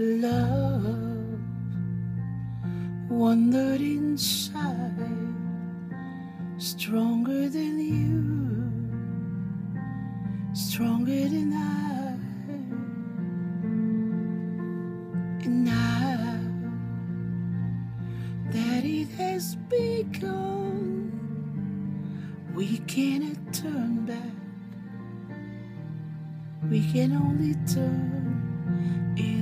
love wandered inside, stronger than you, stronger than I. And now that it has begun, we cannot turn back. We can only turn into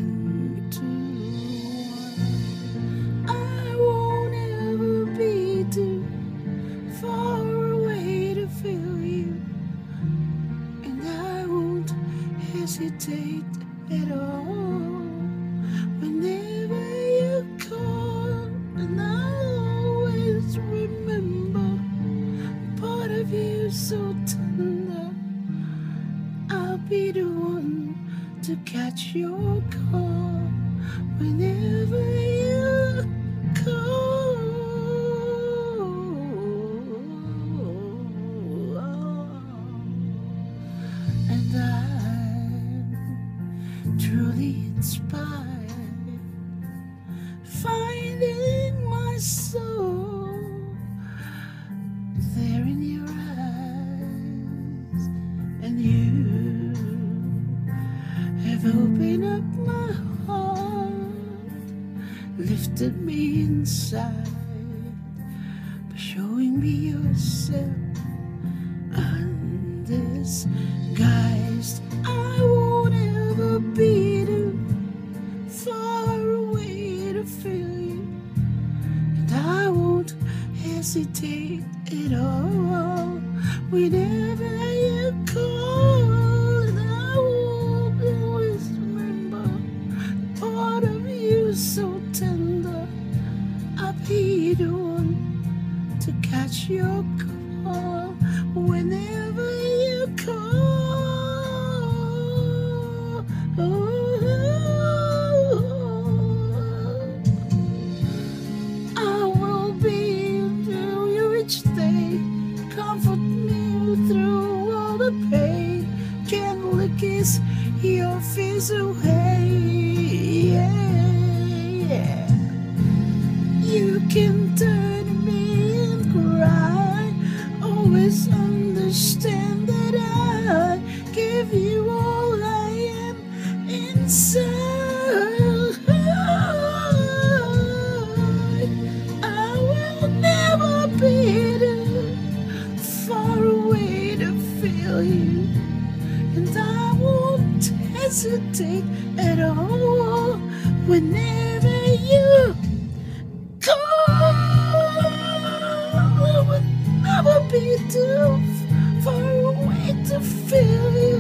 hesitate at all. Whenever you call, and I'll always remember part of you so tender. I'll be the one to catch your call whenever you call. Truly inspired, finding my soul there in your eyes, and you have opened up my heart, lifted me inside by showing me yourself undisguised. Hesitate at all. Whenever you call, I will always remember part of you so kiss your fears away. Yeah, yeah. You can turn me and cry. Always understand that I give you all I am inside. I will never be too far away to feel you, and I won't hesitate at all whenever you call. I will never be too far away to feel you,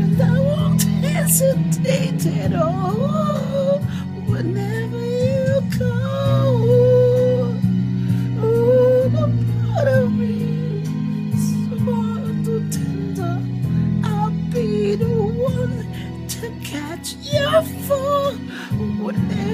and I won't hesitate at all to